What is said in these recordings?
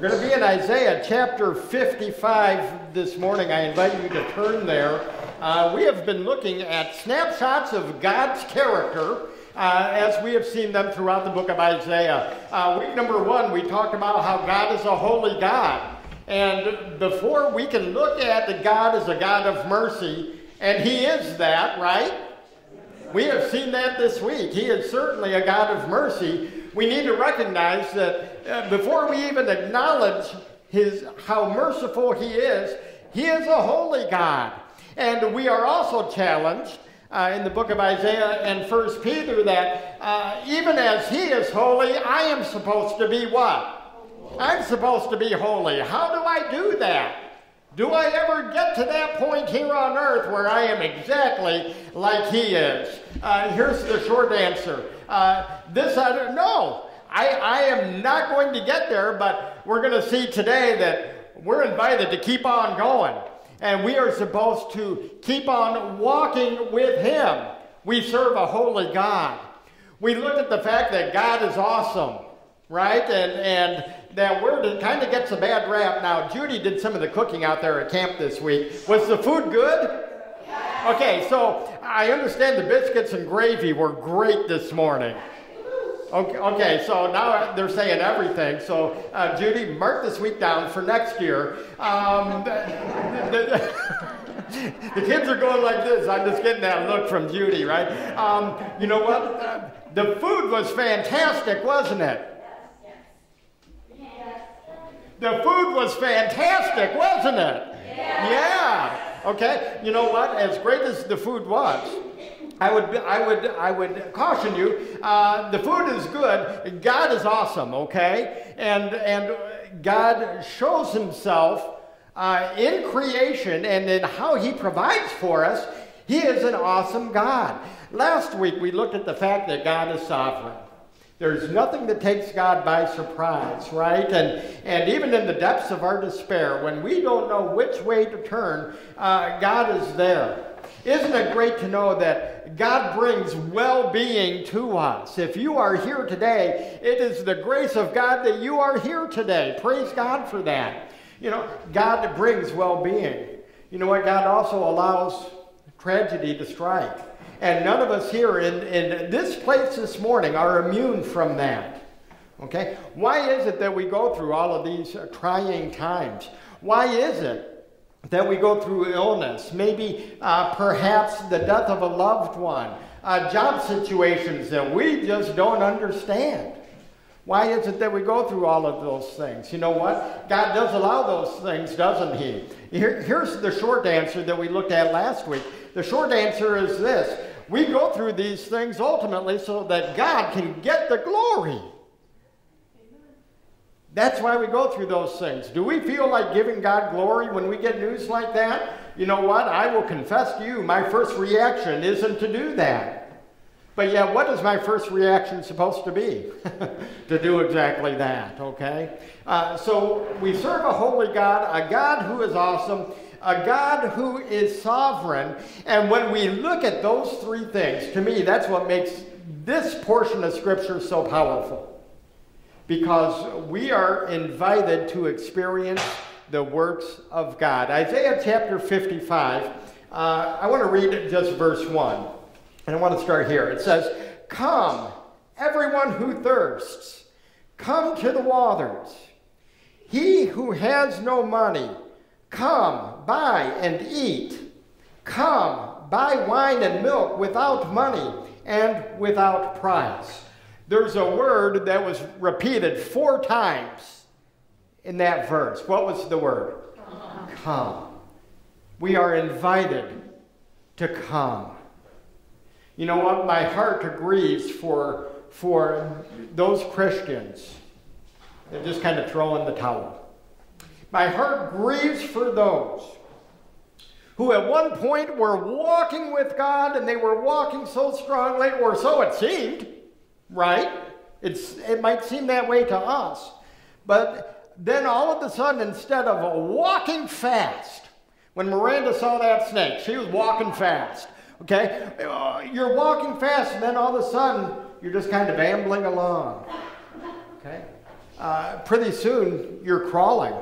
We're going to be in Isaiah chapter 55 this morning. I invite you to turn there. Uh, we have been looking at snapshots of God's character uh, as we have seen them throughout the book of Isaiah. Uh, week number one, we talked about how God is a holy God. And before we can look at that God is a God of mercy, and He is that, right? We have seen that this week. He is certainly a God of mercy. We need to recognize that uh, before we even acknowledge his, how merciful He is, He is a holy God. And we are also challenged uh, in the book of Isaiah and First Peter that uh, even as He is holy, I am supposed to be what? I'm supposed to be holy. How do I do that? Do I ever get to that point here on earth where I am exactly like He is? Uh, here's the short answer. Uh, this I don't know. I, I am not going to get there, but we're going to see today that we're invited to keep on going. And we are supposed to keep on walking with Him. We serve a holy God. We look at the fact that God is awesome, right? And, and that word kind of gets a bad rap. Now, Judy did some of the cooking out there at camp this week. Was the food good? Okay, so I understand the biscuits and gravy were great this morning. Okay, okay, so now they're saying everything. So, uh, Judy, mark this week down for next year. Um, the, the, the, kids are going like this. I'm just getting that look from Judy, right? Um, you know what? Uh, the food was fantastic, wasn't it? Yes, yes. The food was fantastic, wasn't it? Yeah. yeah. Okay. You know what? As great as the food was, I would, I would, I would caution you. Uh, the food is good. God is awesome. Okay, and and God shows Himself uh, in creation and in how He provides for us. He is an awesome God. Last week we looked at the fact that God is sovereign. There's nothing that takes God by surprise, right? And, and even in the depths of our despair, when we don't know which way to turn, uh, God is there. Isn't it great to know that God brings well being to us? If you are here today, it is the grace of God that you are here today. Praise God for that. You know, God brings well being. You know what? God also allows tragedy to strike. And none of us here in, in this place this morning are immune from that. Okay? Why is it that we go through all of these trying times? Why is it that we go through illness, maybe uh, perhaps the death of a loved one, uh, job situations that we just don't understand. Why is it that we go through all of those things? You know what? God does allow those things, doesn't He? Here, here's the short answer that we looked at last week. The short answer is this we go through these things ultimately so that God can get the glory. That's why we go through those things. Do we feel like giving God glory when we get news like that? You know what? I will confess to you, my first reaction isn't to do that. But yet, what is my first reaction supposed to be? to do exactly that, okay? Uh, so we serve a holy God, a God who is awesome, a God who is sovereign. And when we look at those three things, to me, that's what makes this portion of Scripture so powerful because we are invited to experience the works of God. Isaiah chapter 55, uh, I want to read just verse 1. And I want to start here. It says, Come, everyone who thirsts, come to the waters. He who has no money, come, buy and eat. Come, buy wine and milk without money and without price there's a word that was repeated four times in that verse. What was the word? Come. We are invited to come. You know what? My heart grieves for, for those Christians that just kind of throw in the towel. My heart grieves for those who at one point were walking with God and they were walking so strongly, or so it seemed right? It's, it might seem that way to us. But then all of a sudden, instead of walking fast, when Miranda saw that snake, she was walking fast. Okay? Uh, you're walking fast, and then all of a sudden, you're just kind of ambling along. Okay? uh, pretty soon you're crawling.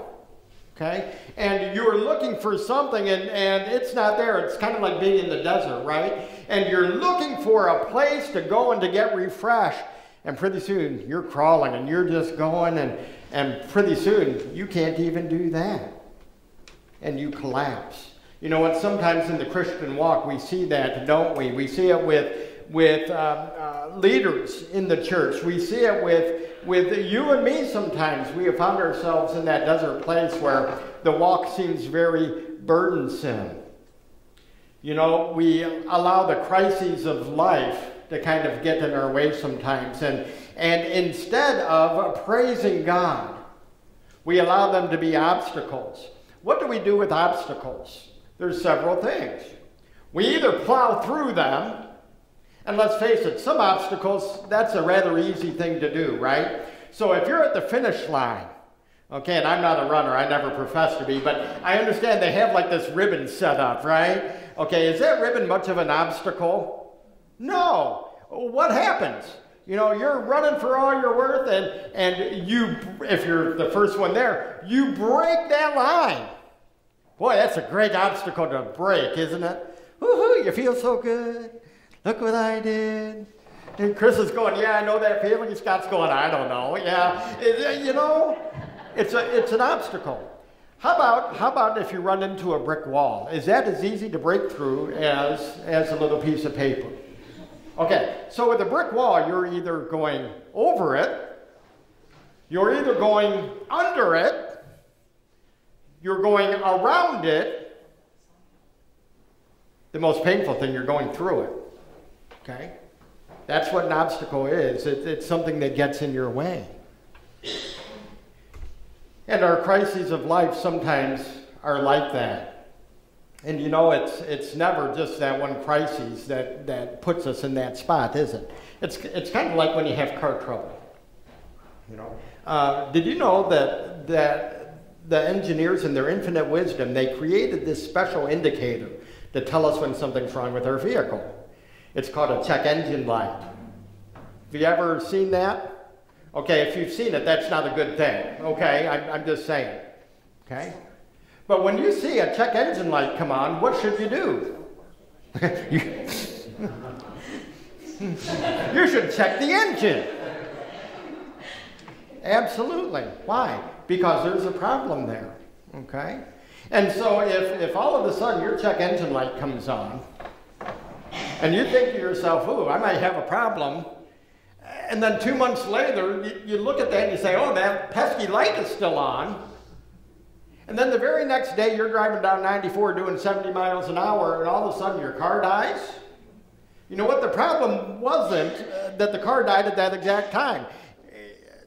Okay? And you're looking for something and, and it's not there. It's kind of like being in the desert, right? And you're looking for a place to go and to get refreshed. And pretty soon you're crawling and you're just going, and, and pretty soon you can't even do that. And you collapse. You know what? Sometimes in the Christian walk we see that, don't we? We see it with with uh, uh, leaders in the church. We see it with, with you and me sometimes. We have found ourselves in that desert place where the walk seems very burdensome. You know, we allow the crises of life to kind of get in our way sometimes. And, and instead of praising God, we allow them to be obstacles. What do we do with obstacles? There's several things. We either plow through them and let's face it, some obstacles, that's a rather easy thing to do, right? So if you're at the finish line, okay, and I'm not a runner, I never profess to be, but I understand they have like this ribbon set up, right? Okay, is that ribbon much of an obstacle? No. What happens? You know, you're running for all you're worth, and, and you, if you're the first one there, you break that line. Boy, that's a great obstacle to break, isn't it? Woohoo, you feel so good. Look what I did. And Chris is going, yeah, I know that feeling. Scott's going, I don't know. Yeah, it, you know, it's, a, it's an obstacle. How about, how about if you run into a brick wall? Is that as easy to break through as, as a little piece of paper? Okay, so with a brick wall, you're either going over it, you're either going under it, you're going around it. The most painful thing, you're going through it. Okay? That's what an obstacle is. It, it's something that gets in your way. And our crises of life sometimes are like that. And you know, it's, it's never just that one crisis that, that puts us in that spot, is it? It's, it's kind of like when you have car trouble. You know, uh, did you know that, that the engineers in their infinite wisdom, they created this special indicator to tell us when something's wrong with our vehicle? It's called a check engine light. Have you ever seen that? Okay, if you've seen it, that's not a good thing. Okay, I'm, I'm just saying. Okay? But when you see a check engine light come on, what should you do? you, should check the engine. Absolutely. Why? Because there's a problem there. Okay? And so if, if all of a sudden your check engine light comes on, and you think to yourself, ooh, I might have a problem. And then two months later, you, you look at that and you say, oh, that pesky light is still on. And then the very next day, you're driving down 94 doing 70 miles an hour, and all of a sudden your car dies. You know what? The problem wasn't uh, that the car died at that exact time.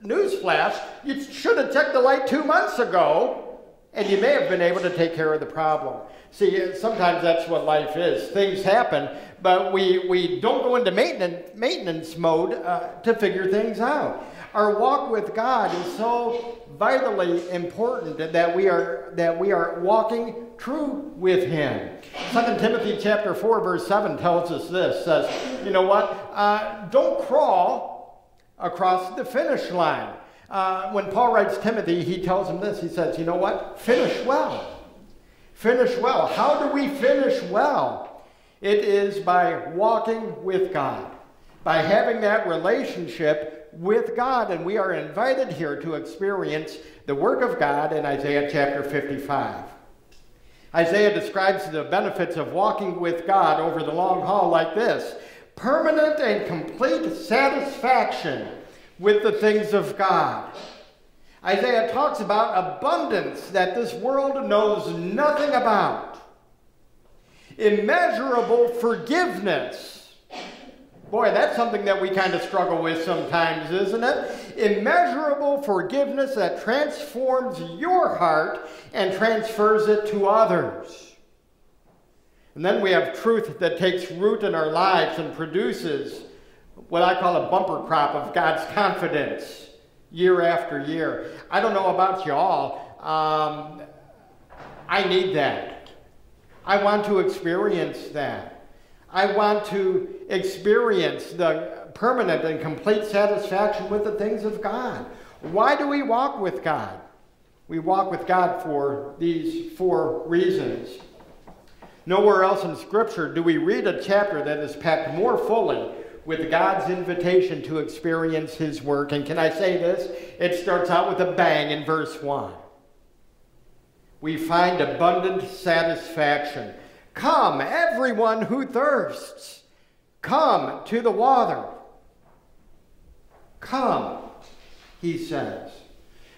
Newsflash, you should have checked the light two months ago, and you may have been able to take care of the problem. See, sometimes that's what life is. Things happen, but we, we don't go into maintenance, maintenance mode uh, to figure things out. Our walk with God is so vitally important that we are, that we are walking true with Him. 2 Timothy chapter 4, verse 7 tells us this, says, you know what? Uh, don't crawl across the finish line. Uh, when Paul writes Timothy, he tells him this. He says, you know what? Finish well. Finish well. How do we finish well? It is by walking with God, by having that relationship with God. And we are invited here to experience the work of God in Isaiah chapter 55. Isaiah describes the benefits of walking with God over the long haul like this permanent and complete satisfaction with the things of God. Isaiah talks about abundance that this world knows nothing about immeasurable forgiveness. Boy, that's something that we kind of struggle with sometimes, isn't it? Immeasurable forgiveness that transforms your heart and transfers it to others. And then we have truth that takes root in our lives and produces what I call a bumper crop of God's confidence year after year. I don't know about y'all. Um, I need that. I want to experience that. I want to experience the permanent and complete satisfaction with the things of God. Why do we walk with God? We walk with God for these four reasons. Nowhere else in Scripture do we read a chapter that is packed more fully with God's invitation to experience His work. And can I say this? It starts out with a bang in verse 1. We find abundant satisfaction. Come, everyone who thirsts, come to the water. Come, he says.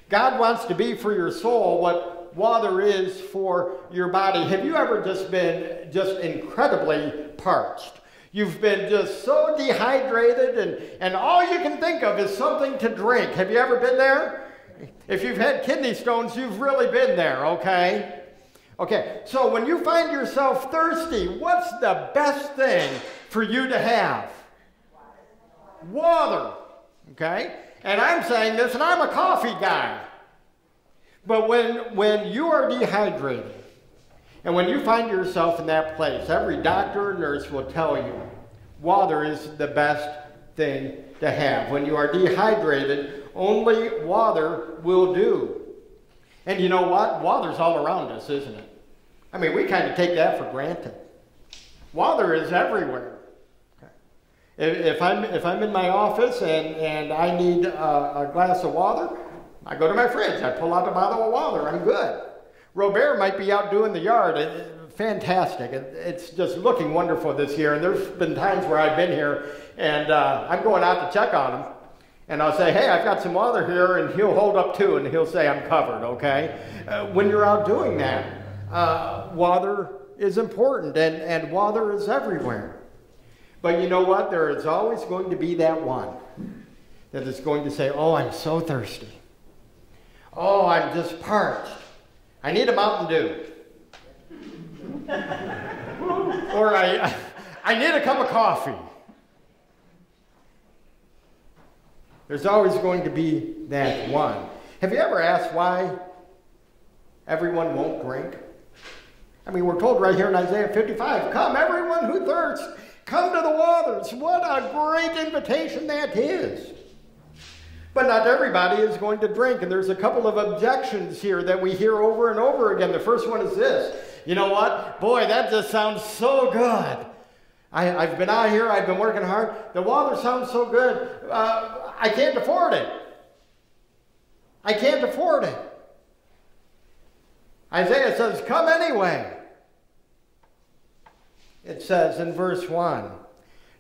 God wants to be for your soul what water is for your body. Have you ever just been just incredibly parched? You've been just so dehydrated, and, and all you can think of is something to drink. Have you ever been there? If you've had kidney stones, you've really been there, okay? Okay, so when you find yourself thirsty, what's the best thing for you to have? Water, okay? And I'm saying this, and I'm a coffee guy. But when, when you are dehydrated, and when you find yourself in that place, every doctor or nurse will tell you water is the best thing to have. When you are dehydrated, only water will do. And you know what? Water's all around us, isn't it? I mean, we kind of take that for granted. Water is everywhere. If, I'm, if I'm in my office and, and I need a, a glass of water, I go to my fridge. I pull out a bottle of water. I'm good. Robert might be out doing the yard. It, fantastic. It, it's just looking wonderful this year. And there's been times where I've been here and uh, I'm going out to check on him. And I'll say, hey, I've got some water here. And he'll hold up two and he'll say, I'm covered, okay? Uh, when you're out doing that, uh, water is important and, and water is everywhere. But you know what? There is always going to be that one that is going to say, oh, I'm so thirsty. Oh, I'm just parched. I need a Mountain Dew. or I, I need a cup of coffee. There's always going to be that one. Have you ever asked why everyone won't drink? I mean, we're told right here in Isaiah 55 Come, everyone who thirsts, come to the waters. What a great invitation that is. But not everybody is going to drink, and there's a couple of objections here that we hear over and over again. The first one is this You know what? Boy, that just sounds so good. I, have been out here, I've been working hard. The water sounds so good. Uh, I can't afford it. I can't afford it. Isaiah says, Come anyway. It says in verse 1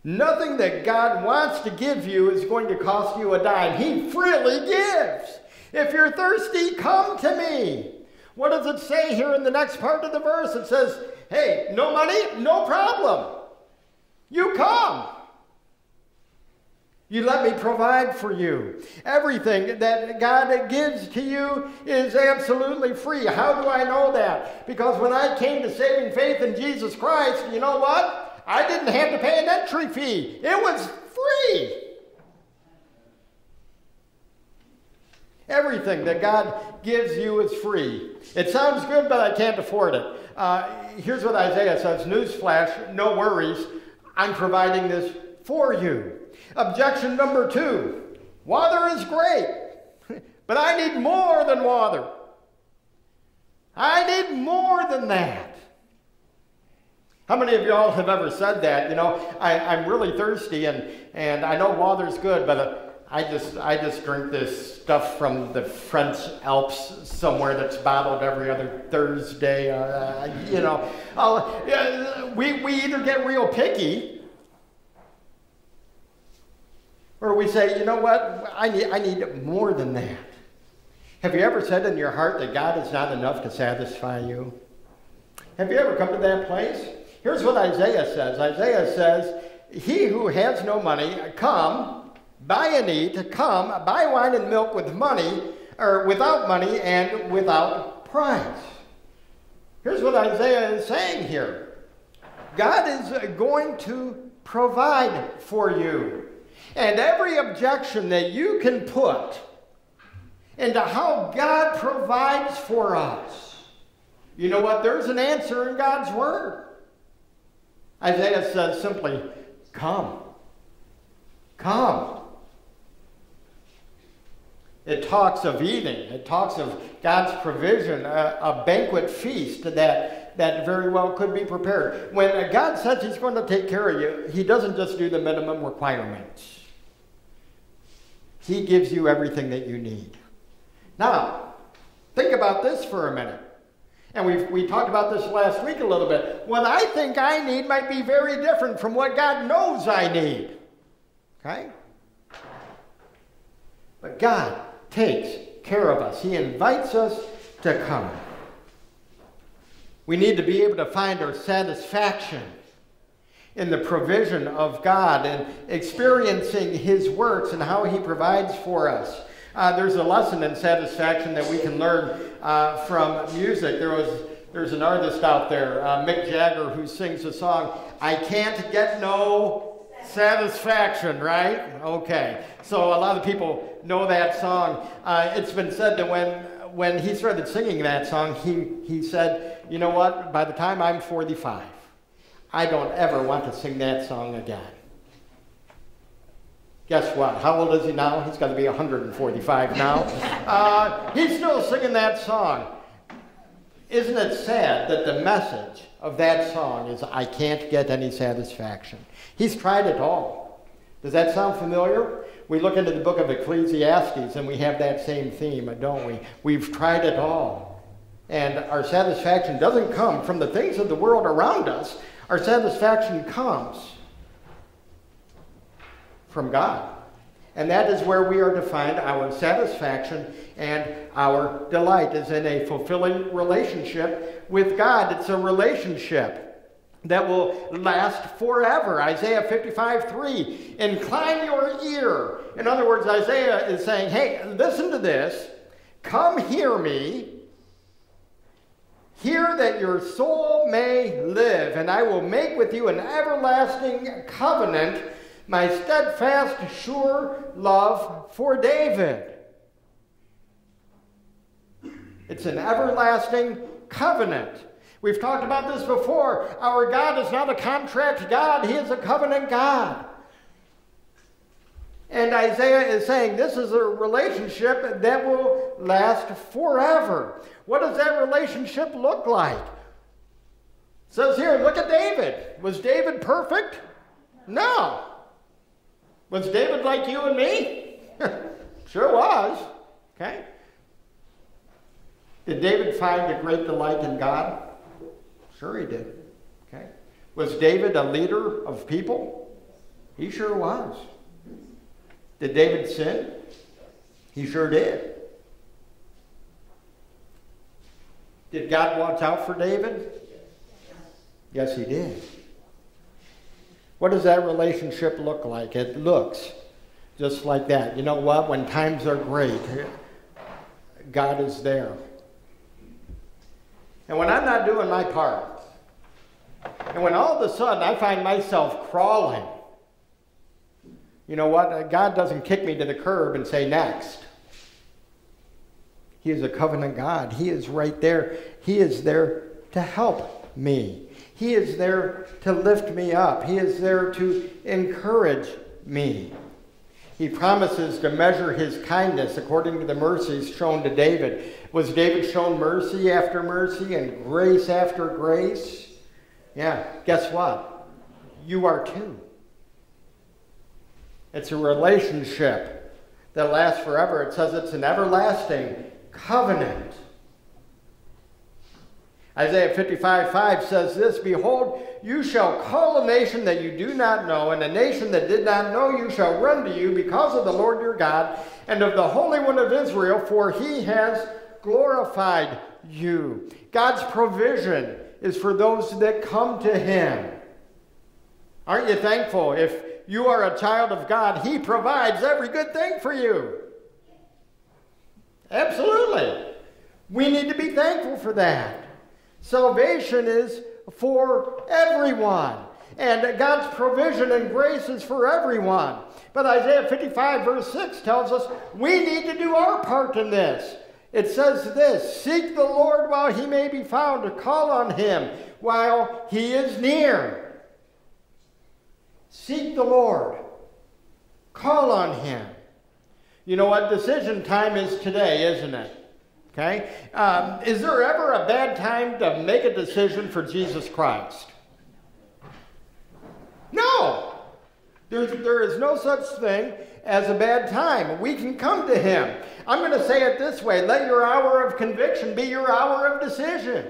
Nothing that God wants to give you is going to cost you a dime. He freely gives. If you're thirsty, come to me. What does it say here in the next part of the verse? It says, hey, no money, no problem. You come. You let me provide for you. Everything that God gives to you is absolutely free. How do I know that? Because when I came to saving faith in Jesus Christ, you know what? I didn't have to pay an entry fee. It was free. Everything that God gives you is free. It sounds good, but I can't afford it. Uh, here's what Isaiah says Newsflash, no worries. I'm providing this for you. Objection number two water is great, but I need more than water. I need more than that. How many of y'all have ever said that? You know, I, am really thirsty and, and I know water's good, but uh, I just I just drink this stuff from the French Alps somewhere that's bottled every other Thursday. Uh, you know, uh, we, we either get real picky or we say, you know what, I need, I need more than that. Have you ever said in your heart that God is not enough to satisfy you? Have you ever come to that place? Here's what Isaiah says Isaiah says, He who has no money, come, buy and eat, come, buy wine and milk with money, or without money and without price. Here's what Isaiah is saying here God is going to provide for you. And every objection that you can put into how God provides for us, you know what? There's an answer in God's Word. Isaiah says simply, Come. Come. It talks of eating. It talks of God's provision, a, a, banquet feast that, that very well could be prepared. When God says He's going to take care of you, He doesn't just do the minimum requirements, He gives you everything that you need. Now, think about this for a minute. And we we talked about this last week a little bit. What I think I need might be very different from what God knows I need. Okay? But God takes care of us, He invites us to come. We need to be able to find our satisfaction in the provision of God and experiencing His works and how He provides for us. Uh, there's a lesson in satisfaction that we can learn uh, from music. There was there's an artist out there, uh, Mick Jagger, who sings a song, "I can't get no Satisfaction, right? Okay. So a lot of people know that song. Uh, it's been said that when when he started singing that song, he, he said, You know what? By the time I'm 45, I don't ever want to sing that song again. Guess what? How old is he now? He's got to be 145 now. uh, he's still singing that song. Isn't it sad that the message of that song is, I can't get any satisfaction? He's tried it all. Does that sound familiar? We look into the book of Ecclesiastes and we have that same theme, don't we? We've tried it all. And our satisfaction doesn't come from the things of the world around us, our satisfaction comes from God. And that is where we are to find our satisfaction and our delight is in a fulfilling relationship with God. It's a relationship that will last forever. Isaiah 55 3. Incline your ear. In other words, Isaiah is saying, hey, listen to this. Come hear me. Hear that your soul may live, and I will make with you an everlasting covenant, my steadfast, sure love for David. It's an everlasting covenant. We've talked about this before. Our God is not a contract God, He is a covenant God. And Isaiah is saying this is a relationship that will last forever. What does that relationship look like? It says here, look at David. Was David perfect? No. Was David like you and me? sure was. Okay? Did David find a great delight in God? Sure, he did. Okay. Was David a leader of people? He sure was. Did David sin? He sure did. Did God watch out for David? Yes, he did. What does that relationship look like? It looks just like that. You know what? When times are great, God is there. And when I'm not doing my part, and when all of a sudden I find myself crawling, you know what? God doesn't kick me to the curb and say, next. He is a covenant God. He is right there. He is there to help me. He is there to lift me up. He is there to encourage me. He promises to measure his kindness according to the mercies shown to David. Was David shown mercy after mercy and grace after grace? Yeah, guess what? You are too. It's a relationship that lasts forever. It says it's an everlasting covenant. Isaiah 55 5 says this Behold, you shall call a nation that you do not know, and a nation that did not know you shall run to you because of the Lord your God and of the Holy One of Israel, for he has glorified you. God's provision is for those that come to him. Aren't you thankful? If you are a child of God, he provides every good thing for you. Absolutely. We need to be thankful for that. Salvation is for everyone. And God's provision and grace is for everyone. But Isaiah 55, verse 6 tells us we need to do our part in this. It says this Seek the Lord while he may be found, to call on him while he is near. Seek the Lord, call on him. You know what? Decision time is today, isn't it? Okay? Um, is there ever a bad time to make a decision for Jesus Christ? No! There's, there is no such thing as a bad time. We can come to Him. I'm going to say it this way let your hour of conviction be your hour of decision.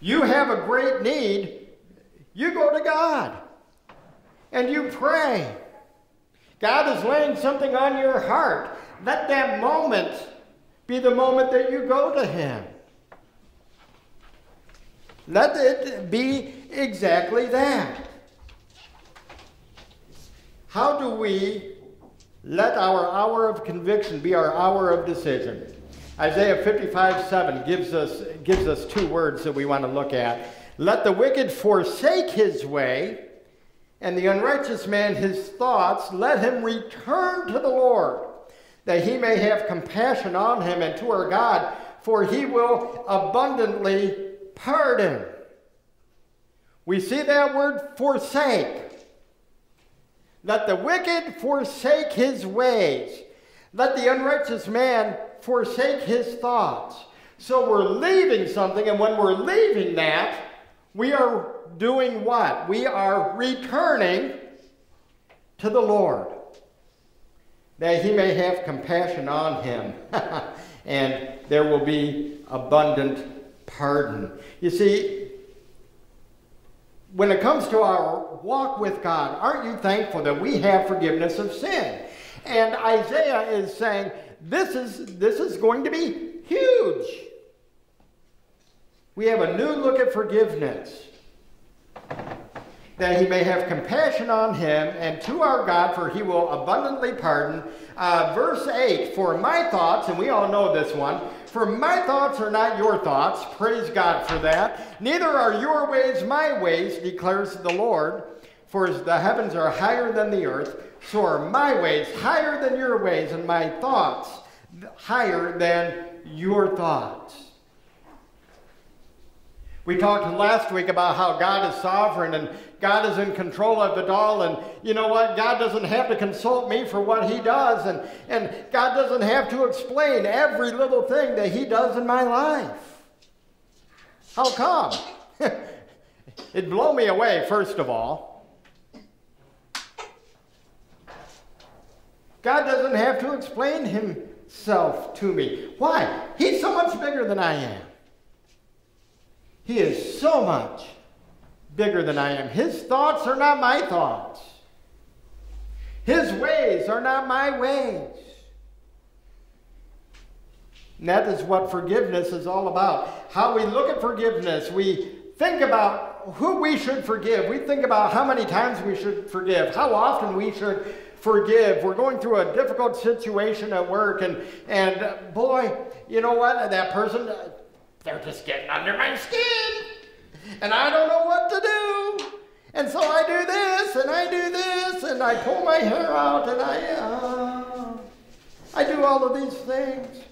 You have a great need, you go to God and you pray. God is laying something on your heart. Let that moment be the moment that you go to Him. Let it be exactly that. How do we let our hour of conviction be our hour of decision? Isaiah 55 7 gives us, gives us two words that we want to look at. Let the wicked forsake his way, and the unrighteous man his thoughts. Let him return to the Lord that he may have compassion on him and to our God, for he will abundantly pardon. We see that word forsake. Let the wicked forsake his ways. Let the unrighteous man forsake his thoughts. So we're leaving something, and when we're leaving that, we are doing what? We are returning to the Lord that he may have compassion on him, and there will be abundant pardon. You see, when it comes to our walk with God, aren't you thankful that we have forgiveness of sin? And Isaiah is saying, this is, this is going to be huge. We have a new look at forgiveness that he may have compassion on him and to our God, for he will abundantly pardon. Uh, verse 8 For my thoughts, and we all know this one, for my thoughts are not your thoughts. Praise God for that. Neither are your ways my ways, declares the Lord. For as the heavens are higher than the earth, so are my ways higher than your ways, and my thoughts higher than your thoughts. We talked last week about how God is sovereign and God is in control of it all. And you know what? God doesn't have to consult me for what He does. And, and God doesn't have to explain every little thing that He does in my life. How come? It'd blow me away, first of all. God doesn't have to explain Himself to me. Why? He's so much bigger than I am. He is so much bigger than I am. His thoughts are not my thoughts. His ways are not my ways. And that is what forgiveness is all about. How we look at forgiveness, we think about who we should forgive. We think about how many times we should forgive, how often we should forgive. We're going through a difficult situation at work, and, and boy, you know what? That person, they're just getting under my skin. And I don't know what to do. And so I do this and I do this and I pull my hair out and I, uh, I do all of these things.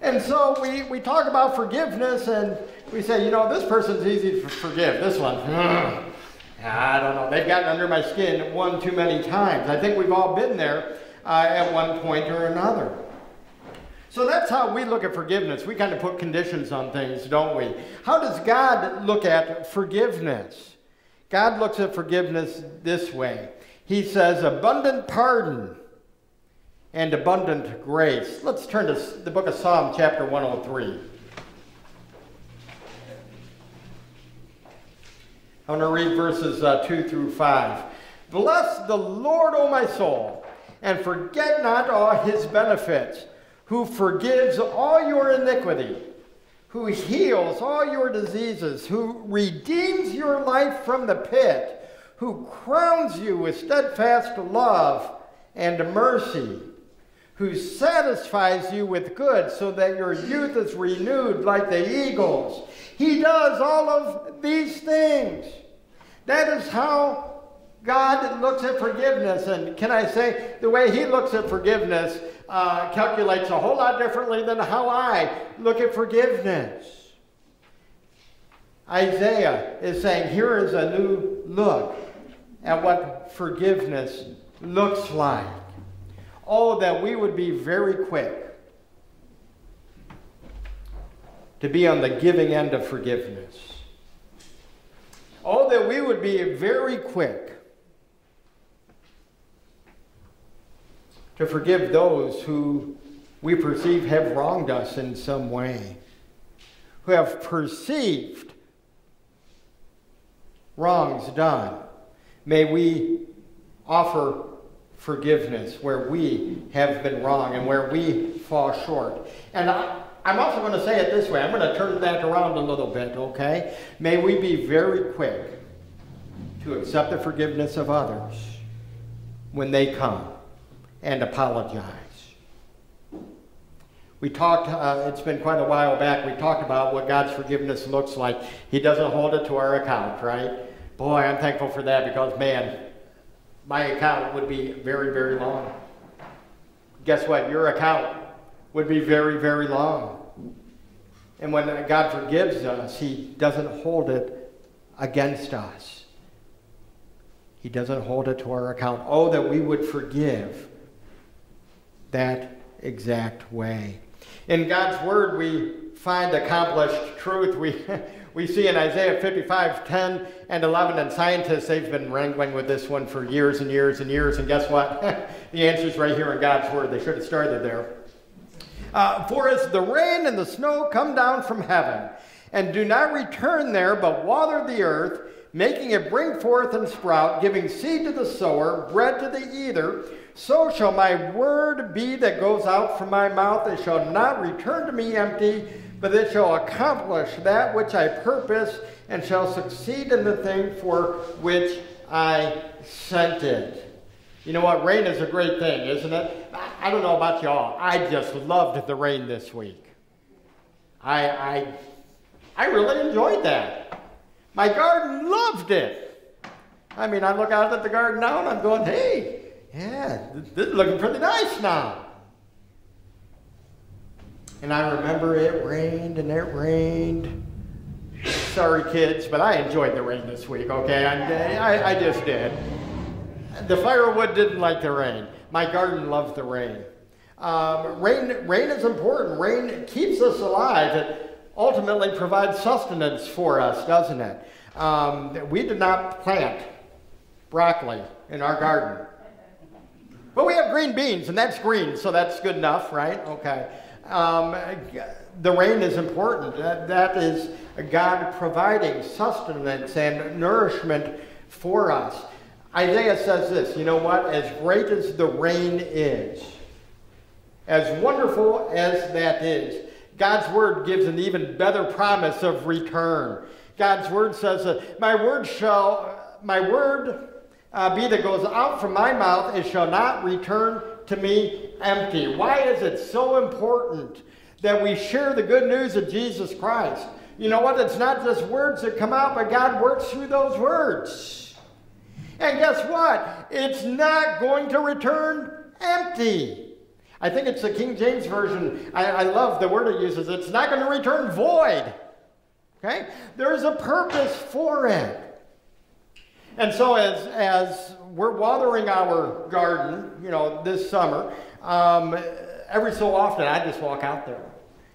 And so we, we talk about forgiveness and we say, you know, this person's easy to forgive. This one, I don't know. They've gotten under my skin one too many times. I think we've all been there uh, at one point or another. So that's how we look at forgiveness. We kind of put conditions on things, don't we? How does God look at forgiveness? God looks at forgiveness this way He says, abundant pardon and abundant grace. Let's turn to the book of Psalm, chapter 103. I'm going to read verses uh, 2 through 5. Bless the Lord, O my soul, and forget not all his benefits who forgives all your iniquity, who heals all your diseases, who redeems your life from the pit, who crowns you with steadfast love and mercy, who satisfies you with good so that your youth is renewed like the eagles. He does all of these things. That is how God looks at forgiveness. And can I say, the way He looks at forgiveness uh, calculates a whole lot differently than how I look at forgiveness. Isaiah is saying, here is a new look at what forgiveness looks like. Oh, that we would be very quick to be on the giving end of forgiveness. Oh, that we would be very quick to forgive those who we perceive have wronged us in some way, who have perceived wrongs done. May we offer forgiveness where we have been wrong and where we fall short. And I, I'm also going to say it this way. I'm going to turn that around a little bit, okay? May we be very quick to accept the forgiveness of others when they come and apologize. We talked, uh, it's been quite a while back, we talked about what God's forgiveness looks like. He doesn't hold it to our account, right? Boy, I'm thankful for that because, man, my account would be very, very long. Guess what? Your account would be very, very long. And when God forgives us, He doesn't hold it against us. He doesn't hold it to our account. Oh, that we would forgive that exact way. In God's Word, we find accomplished truth. We, we see in Isaiah 55, 10 and 11, and scientists, they've been wrangling with this one for years and years and years, and guess what? the answer's right here in God's Word. They should have started there. Uh, For as the rain and the snow come down from heaven, and do not return there, but water the earth, making it bring forth and sprout, giving seed to the sower, bread to the eater, so shall my word be that goes out from my mouth. It shall not return to me empty, but it shall accomplish that which I purpose, and shall succeed in the thing for which I sent it. You know what? Rain is a great thing, isn't it? I don't know about y'all. I just loved the rain this week. I, I, I really enjoyed that. My garden loved it. I mean, I look out at the garden now and I'm going, hey, yeah, this is looking pretty nice now. And I remember it rained and it rained. Sorry, kids, but I enjoyed the rain this week, okay? I, I, I just did. The firewood didn't like the rain. My garden loves the rain. Um, rain. Rain is important. Rain keeps us alive. It ultimately provides sustenance for us, doesn't it? Um, we did not plant broccoli in our garden. But we have green beans, and that's green, so that's good enough, right? Okay. Um, the rain is important. That, that is God providing sustenance and nourishment for us. Isaiah says this you know what? As great as the rain is, as wonderful as that is, God's word gives an even better promise of return. God's word says, uh, My word shall, my word uh, be that goes out from my mouth, it shall not return to me empty. Why is it so important that we share the good news of Jesus Christ? You know what? It's not just words that come out, but God works through those words. And guess what? It's not going to return empty. I think it's the King James Version. I, I love the word it uses. It's not going to return void. Okay? There's a purpose for it. And so as, as we're watering our garden, you know, this summer, um, every so often I just walk out there.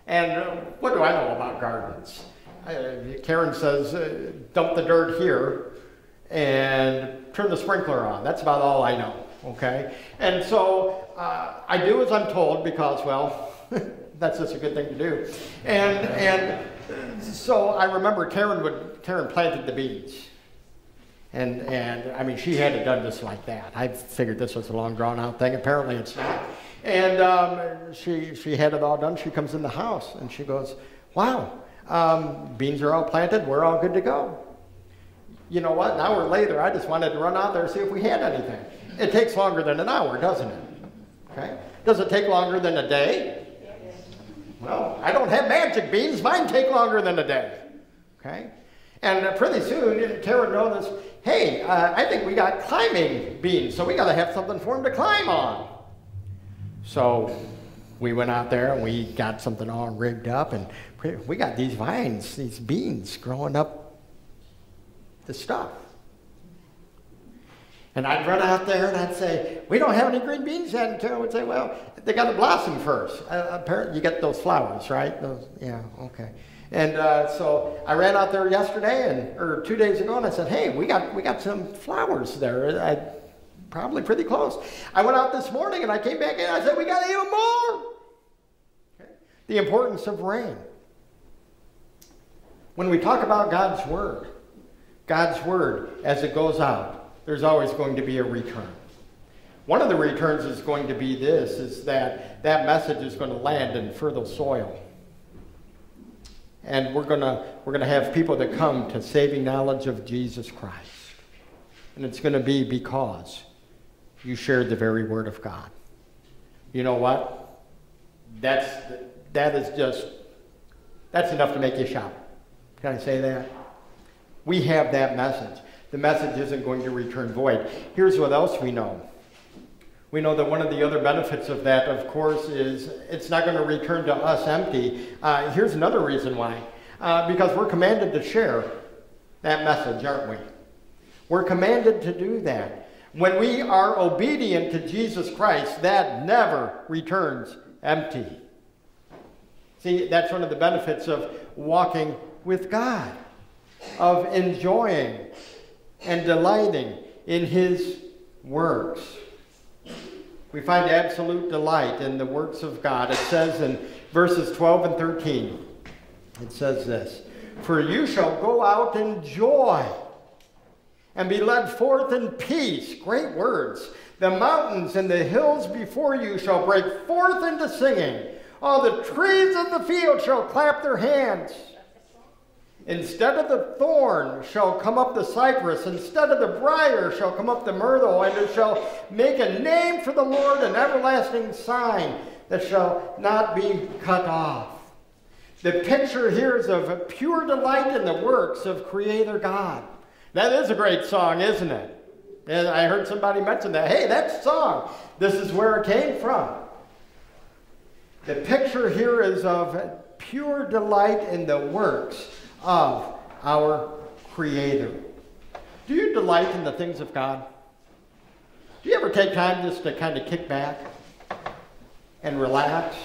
And uh, what do I know about gardens? Uh, Karen says, uh, dump the dirt here and turn the sprinkler on. That's about all I know, okay? And so uh, I do as I'm told because, well, that's just a good thing to do. And, and so I remember Karen, would, Karen planted the beans. And, and I mean, she had it done just like that. I figured this was a long drawn out thing. Apparently it's not. And um, she, she had it all done. She comes in the house and she goes, wow, um, beans are all planted. We're all good to go you know what, an hour later, I just wanted to run out there and see if we had anything. It takes longer than an hour, doesn't it? Okay? Does it take longer than a day? Well, I don't have magic beans. Mine take longer than a day. Okay? And pretty soon, Tara noticed, hey, uh, I think we got climbing beans, so we got to have something for him to climb on. So we went out there and we got something all rigged up, and we got these vines, these beans growing up the stuff. And I'd run out there and I'd say, We don't have any green beans yet. And Carol would say, Well, they got to blossom first. Uh, apparently, you get those flowers, right? Those, yeah, okay. And uh, so I ran out there yesterday and or two days ago, and I said, "Hey, we got we got some flowers there. I, probably pretty close." I went out this morning and I came back in. and I said, "We got even more." Okay. The importance of rain. When we talk about God's word, God's word as it goes out, there's always going to be a return. One of the returns is going to be this: is that that message is going to land in fertile soil and we're going to we're to have people that come to saving knowledge of Jesus Christ. And it's going to be because you shared the very word of God. You know what? That's that is just that's enough to make you shout. Can I say that? We have that message. The message isn't going to return void. Here's what else we know. We know that one of the other benefits of that, of course, is it's not going to return to us empty. Uh, here's another reason why. Uh, because we're commanded to share that message, aren't we? We're commanded to do that. When we are obedient to Jesus Christ, that never returns empty. See, that's one of the benefits of walking with God, of enjoying and delighting in His works. We find absolute delight in the works of God. It says in verses 12 and 13, it says this For you shall go out in joy and be led forth in peace. Great words. The mountains and the hills before you shall break forth into singing. All the trees of the field shall clap their hands. Instead of the thorn shall come up the cypress, instead of the brier shall come up the myrtle, and it shall make a name for the Lord, an everlasting sign that shall not be cut off. The picture here is of pure delight in the works of Creator God. That is a great song, isn't it? And I heard somebody mention that. Hey, that song, this is where it came from. The picture here is of pure delight in the works of our Creator. Do you delight in the things of God? Do you ever take time just to kind of kick back and relax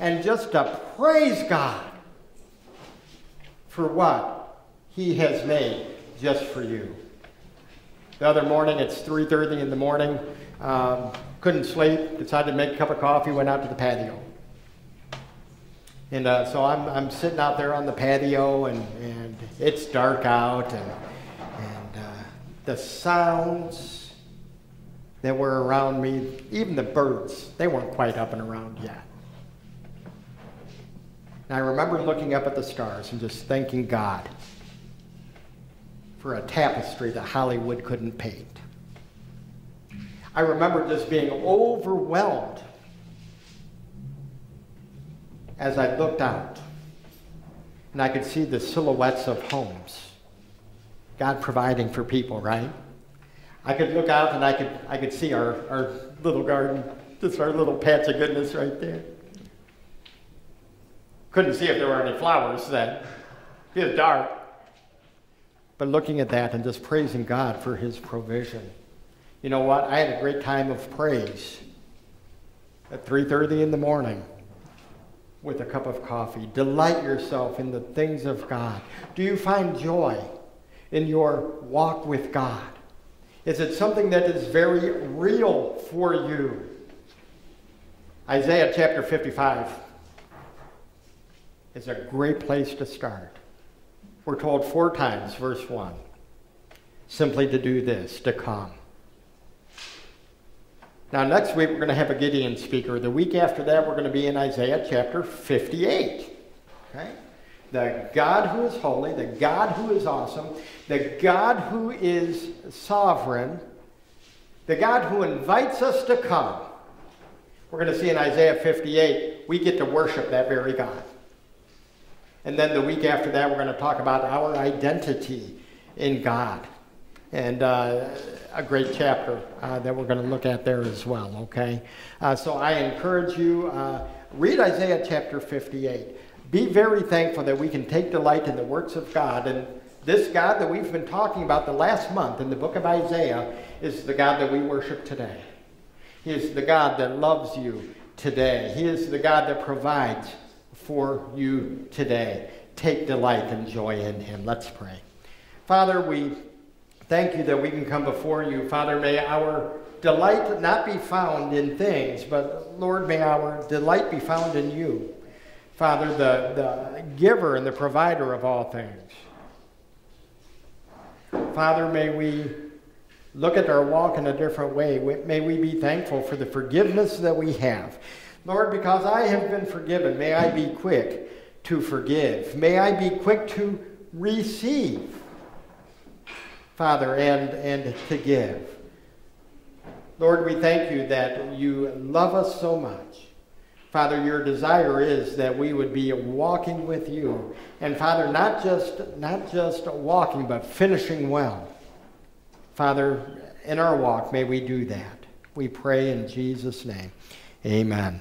and just to praise God for what He has made just for you? The other morning, it's 3.30 in the morning, um, couldn't sleep, decided to make a cup of coffee, went out to the patio. And uh, so I'm, I'm sitting out there on the patio, and, and it's dark out, and, and uh, the sounds that were around me, even the birds, they weren't quite up and around yet. And I remember looking up at the stars and just thanking God for a tapestry that Hollywood couldn't paint. I remember just being overwhelmed as I looked out and I could see the silhouettes of homes. God providing for people, right? I could look out and I could, I could see our, our little garden, just our little patch of goodness right there. Couldn't see if there were any flowers then. It was dark. But looking at that and just praising God for his provision. You know what? I had a great time of praise at 3:30 in the morning with a cup of coffee. Delight yourself in the things of God. Do you find joy in your walk with God? Is it something that is very real for you? Isaiah chapter 55 is a great place to start. We're told four times, verse 1, simply to do this, to come. Now, next week, we're going to have a Gideon speaker. The week after that, we're going to be in Isaiah chapter 58. Okay? The God who is holy, the God who is awesome, the God who is sovereign, the God who invites us to come. We're going to see in Isaiah 58, we get to worship that very God. And then the week after that, we're going to talk about our identity in God. And uh, a great chapter uh, that we're going to look at there as well, okay? Uh, so I encourage you, uh, read Isaiah chapter 58. Be very thankful that we can take delight in the works of God. And this God that we've been talking about the last month in the book of Isaiah is the God that we worship today. He is the God that loves you today. He is the God that provides for you today. Take delight and joy in him. Let's pray. Father, we thank you that we can come before you. Father, may our delight not be found in things, but Lord, may our delight be found in you. Father, the, the giver and the provider of all things. Father, may we look at our walk in a different way. May we be thankful for the forgiveness that we have. Lord, because I have been forgiven, may I be quick to forgive. May I be quick to receive, Father, and, and to give. Lord, we thank you that you love us so much. Father, your desire is that we would be walking with you. And Father, not just, not just walking, but finishing well. Father, in our walk, may we do that. We pray in Jesus' name. Amen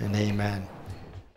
and amen.